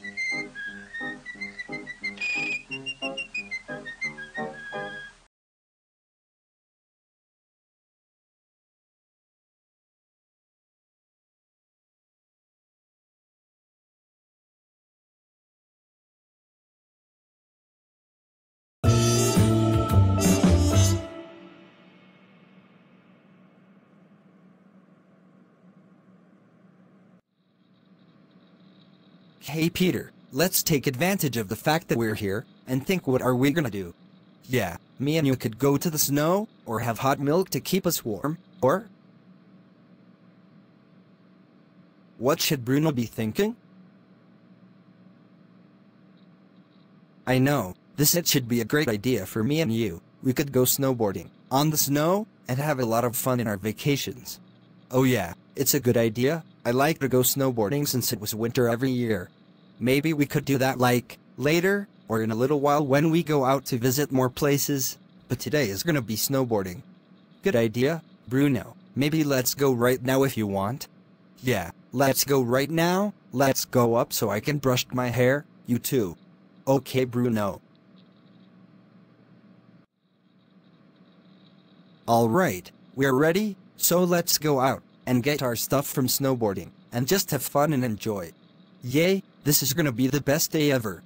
Thank you. Hey Peter, let's take advantage of the fact that we're here, and think what are we gonna do? Yeah, me and you could go to the snow, or have hot milk to keep us warm, or... What should Bruno be thinking? I know, this it should be a great idea for me and you. We could go snowboarding, on the snow, and have a lot of fun in our vacations. Oh yeah, it's a good idea. I like to go snowboarding since it was winter every year. Maybe we could do that like, later, or in a little while when we go out to visit more places. But today is gonna be snowboarding. Good idea, Bruno. Maybe let's go right now if you want. Yeah, let's go right now. Let's go up so I can brush my hair. You too. Okay, Bruno. Alright, we're ready, so let's go out and get our stuff from snowboarding and just have fun and enjoy. Yay, this is gonna be the best day ever.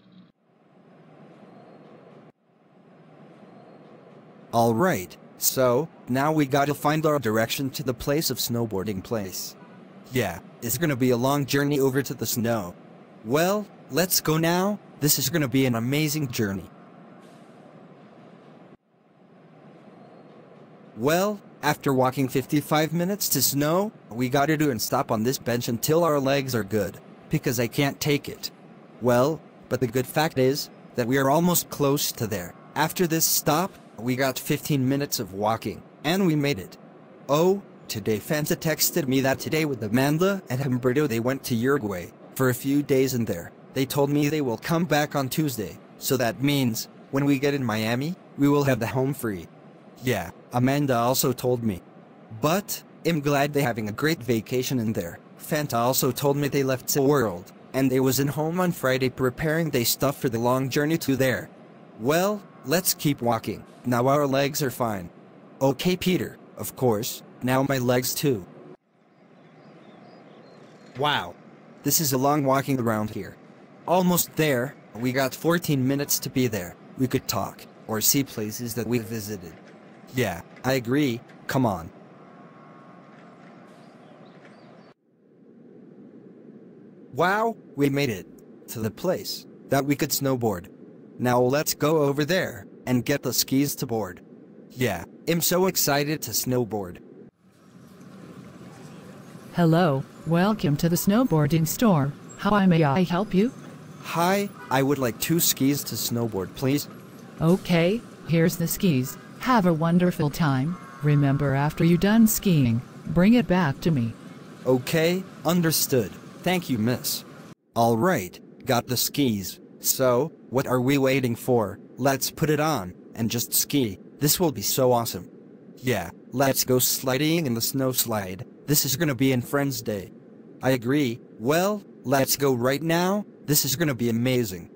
Alright, so, now we gotta find our direction to the place of snowboarding place. Yeah, it's gonna be a long journey over to the snow. Well, let's go now, this is gonna be an amazing journey. Well, after walking 55 minutes to snow, we gotta do and stop on this bench until our legs are good, because I can't take it. Well, but the good fact is, that we are almost close to there. After this stop, we got 15 minutes of walking, and we made it. Oh, today Fanta texted me that today with Amanda and Humberto they went to Uruguay, for a few days in there. They told me they will come back on Tuesday, so that means, when we get in Miami, we will have the home free. Yeah, Amanda also told me. But, I'm glad they having a great vacation in there. Fanta also told me they left the world, and they was in home on Friday preparing they stuff for the long journey to there. Well, let's keep walking. Now our legs are fine. Okay Peter, of course, now my legs too. Wow. This is a long walking around here. Almost there, we got 14 minutes to be there. We could talk, or see places that we visited. Yeah, I agree. Come on. Wow, we made it. To the place that we could snowboard. Now let's go over there and get the skis to board. Yeah, I'm so excited to snowboard. Hello, welcome to the snowboarding store. How may I help you? Hi, I would like two skis to snowboard, please. Okay, here's the skis. Have a wonderful time. Remember after you done skiing, bring it back to me. Okay, understood. Thank you, miss. Alright, got the skis. So, what are we waiting for? Let's put it on, and just ski. This will be so awesome. Yeah, let's go sliding in the snow slide. This is gonna be in Friends Day. I agree. Well, let's go right now. This is gonna be amazing.